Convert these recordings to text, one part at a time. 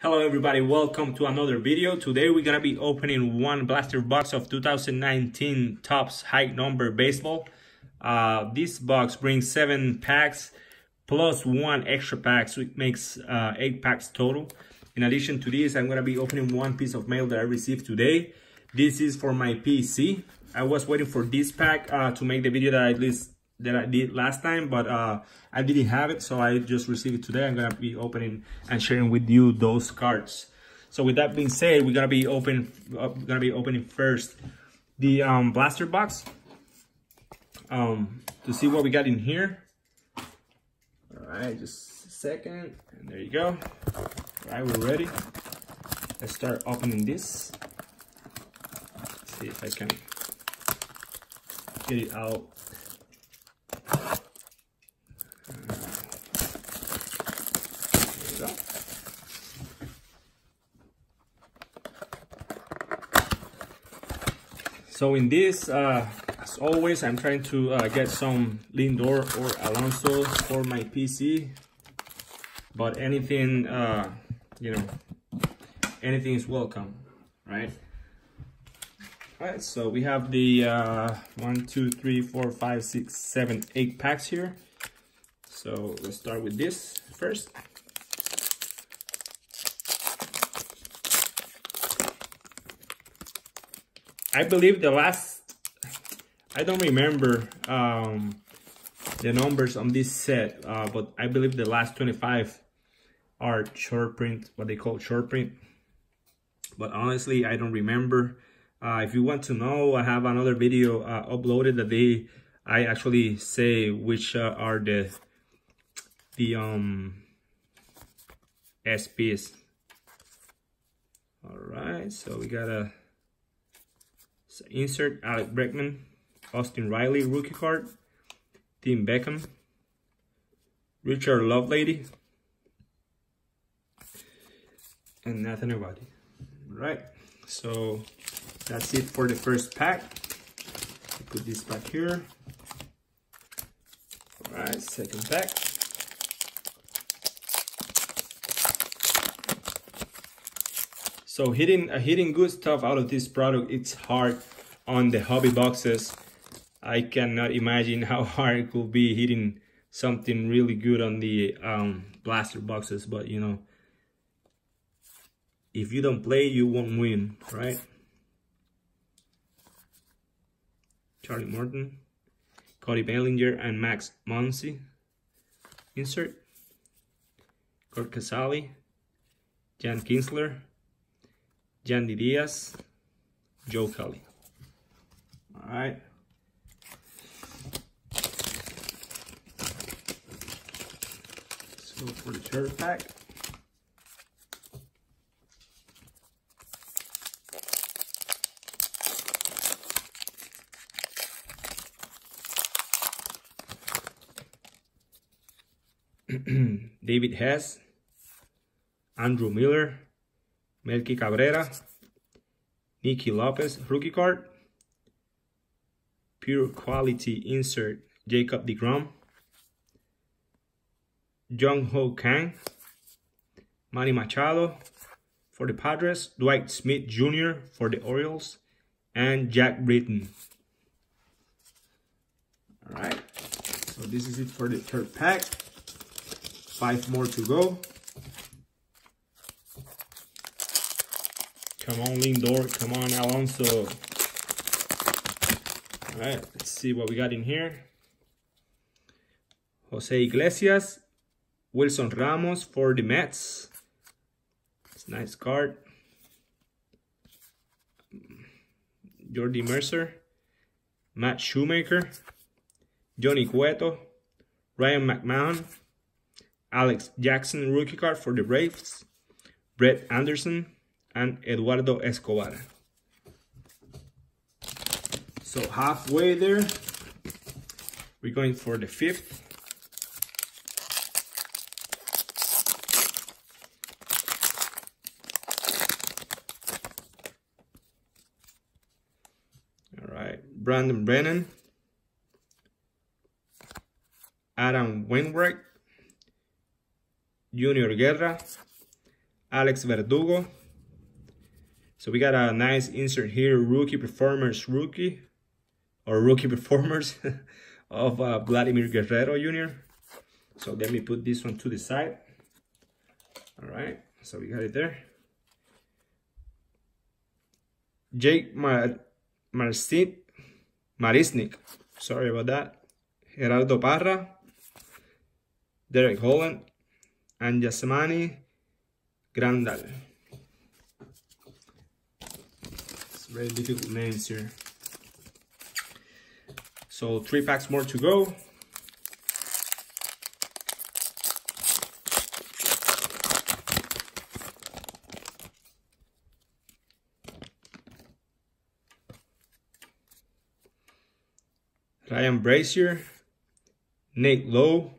Hello everybody, welcome to another video. Today we're gonna be opening one blaster box of 2019 Topps High Number Baseball. Uh, this box brings seven packs plus one extra pack, so it makes uh, eight packs total. In addition to this, I'm gonna be opening one piece of mail that I received today. This is for my PC. I was waiting for this pack uh, to make the video that I at least that I did last time, but uh, I didn't have it, so I just received it today. I'm gonna be opening and sharing with you those cards. So with that being said, we're gonna be open, uh, gonna be opening first the um, blaster box um, to see what we got in here. All right, just a second, and there you go. All right, we're ready. Let's start opening this. Let's see if I can get it out So in this, uh, as always, I'm trying to uh, get some Lindor or Alonso for my PC. But anything, uh, you know, anything is welcome, right? All right, so we have the uh, one, two, three, four, five, six, seven, eight packs here. So let's start with this first. I believe the last, I don't remember um, the numbers on this set, uh, but I believe the last 25 are short print, what they call short print. But honestly, I don't remember. Uh, if you want to know, I have another video uh, uploaded that they, I actually say which uh, are the, the um, SPs. All right, so we got a so insert Alex Bregman, Austin Riley rookie card, Tim Beckham, Richard Lovelady, and Nathan Eovaldi. Right, so that's it for the first pack. Put this back here. All right, second pack. So hitting uh, hitting good stuff out of this product, it's hard on the hobby boxes. I cannot imagine how hard it could be hitting something really good on the um, blaster boxes, but you know, if you don't play, you won't win, right? Charlie Morton, Cody Bellinger, and Max Muncy. Insert. Curt Casali, Ian Kinsler, Yandy Diaz, Joe Kelly. All right. Let's go for the third pack. David Hess, Andrew Miller, Melky Cabrera, Nicky Lopez, rookie card, pure quality insert, Jacob deGrom, Jung Ho Kang, Manny Machado for the Padres, Dwight Smith Jr. for the Orioles, and Zack Britton. All right, so this is it for the third pack. Five more to go. Come on, Lindor. Come on, Alonso. All right, let's see what we got in here. Jose Iglesias, Wilson Ramos for the Mets. It's a nice card. Jordy Mercer, Matt Shoemaker, Johnny Cueto, Ryan McMahon, Alex Jackson rookie card for the Braves, Brett Anderson, and Eduardo Escobar. So halfway there, we're going for the fifth. All right, Brandon Brennan, Adam Wainwright, Junior Guerra, Alex Verdugo. So we got a nice insert here, rookie performers rookie, or rookie performers of uh, Vladimir Guerrero Jr. So let me put this one to the side. All right, so we got it there. Jake Mar Marcin Marisnick, sorry about that. Gerardo Parra, Derek Holland, and Yasmani Grandal. It's very difficult names here. So three packs more to go. Ryan Brasier, Nate Lowe,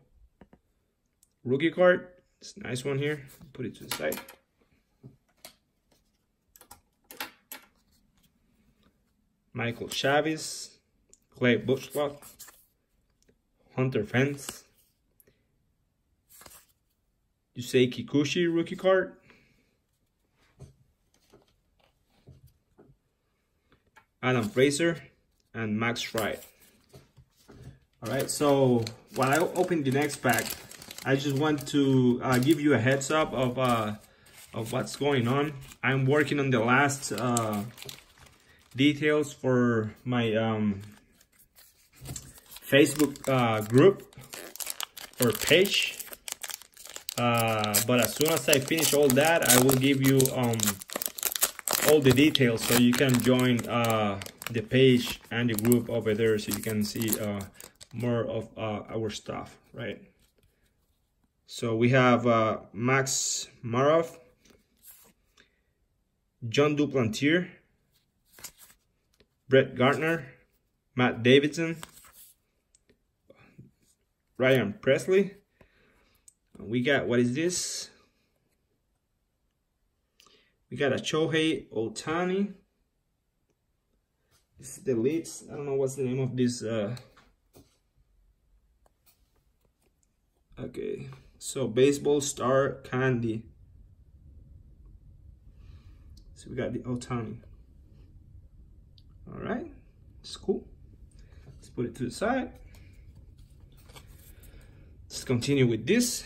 rookie card. It's a nice one here. Put it to the side. Michael Chavis, Clay Buchholz, Hunter Pence, Yusei Kikuchi rookie card. Adam Frazier and Max Wright. All right, so while I open the next pack, I just want to uh, give you a heads up of uh, of what's going on. I'm working on the last uh, details for my um, Facebook uh, group or page. Uh, but as soon as I finish all that, I will give you um, all the details so you can join uh, the page and the group over there so you can see more of uh, our stuff, right? So we have uh, Max Moroff, Jon Duplantier, Brett Gardner, Matt Davidson, Ryan Pressly. We got, what is this? We got a Shohei Ohtani. This is the leads. I don't know what's the name of this uh, Okay, so baseball star candy. So we got the Ohtani. All right, it's cool. Let's put it to the side. Let's continue with this.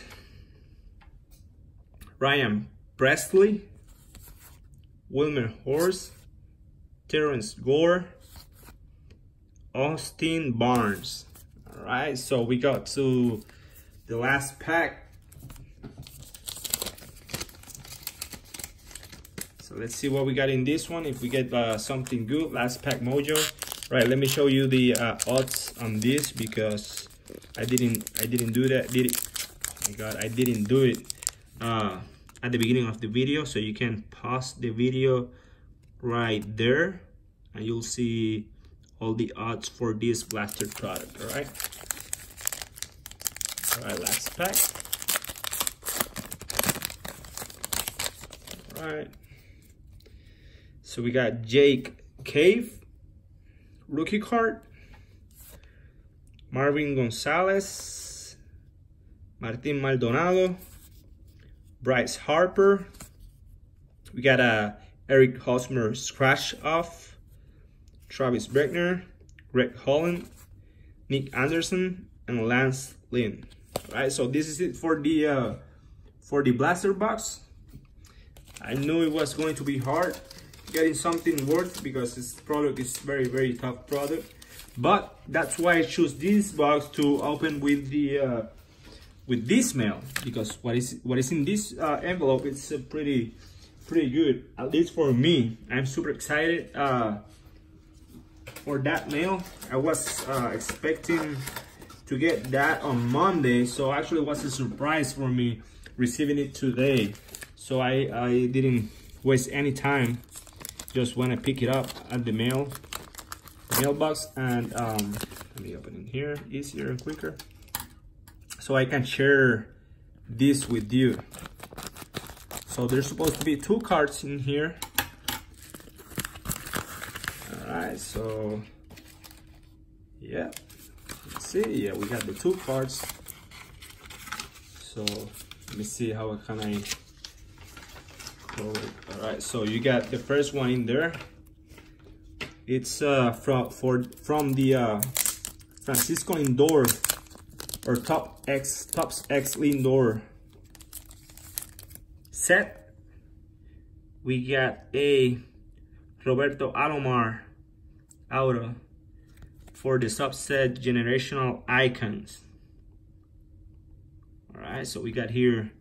Ryan Pressly, Wilmer Horse, Terrence Gore, Austin Barnes. All right, so we got to the last pack. Let's see what we got in this one. If we get uh, something good, last pack mojo. Right, let me show you the uh, odds on this because I didn't I didn't do that. Did it? Oh my God, I didn't do it uh, at the beginning of the video. So you can pause the video right there, and you'll see all the odds for this blaster product. All right. All right, last pack. All right. So we got Jake Cave, rookie card. Marwin Gonzalez, Martin Maldonado, Bryce Harper. We got a Eric Hosmer scratch off, Travis Bregner, Greg Holland, Nick Anderson, and Lance Lynn All right, so this is it for the uh, for the blaster box I knew it was going to be hard getting something worth because this product is very very tough product but that's why I choose this box to open with the uh, with this mail because what is what is in this uh, envelope it's uh, pretty pretty good at least for me I'm super excited uh, for that mail I was uh, expecting to get that on Monday. So actually it was a surprise for me receiving it today. So I, I didn't waste any time. Just when I pick it up at the mail mailbox and um, let me open it here easier and quicker. So I can share this with you. So there's supposed to be two cards in here. All right, so yeah, see yeah we got the two cards so let me see how can I all right so you got the first one in there. It's uh from for from the uh francisco Lindor or top x Topps x Lindor. Set. We got a roberto alomar auto for the subset generational icons. All right so we got here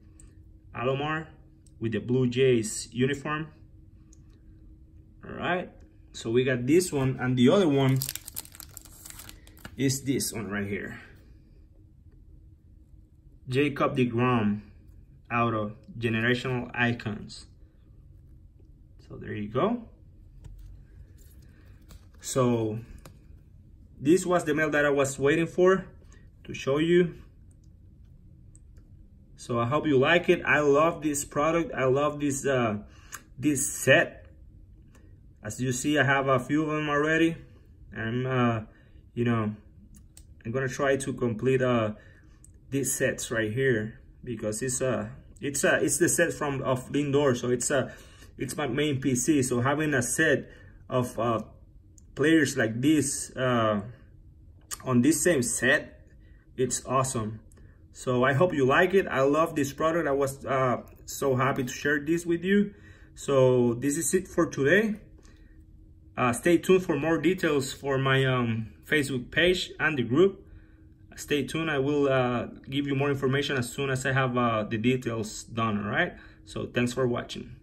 alomar with the Blue Jays uniform. All right, so we got this one and the other one is this one right here. Jacob deGrom out of Generational Icons. So there you go. So this was the mail that I was waiting for to show you so I hope you like it. I love this product. I love this uh, this set. As you see, I have a few of them already. I'm, uh, you know, I'm gonna try to complete uh, these sets right here because it's a, uh, it's a, uh, it's the set from of Lindor. So it's a, uh, it's my main PC. So having a set of uh, players like this uh, on this same set, it's awesome. So I hope you like it. I love this product. I was uh, so happy to share this with you. So this is it for today. Uh, stay tuned for more details for my um, Facebook page and the group. Stay tuned. I will uh, give you more information as soon as I have uh, the details done. All right. So thanks for watching.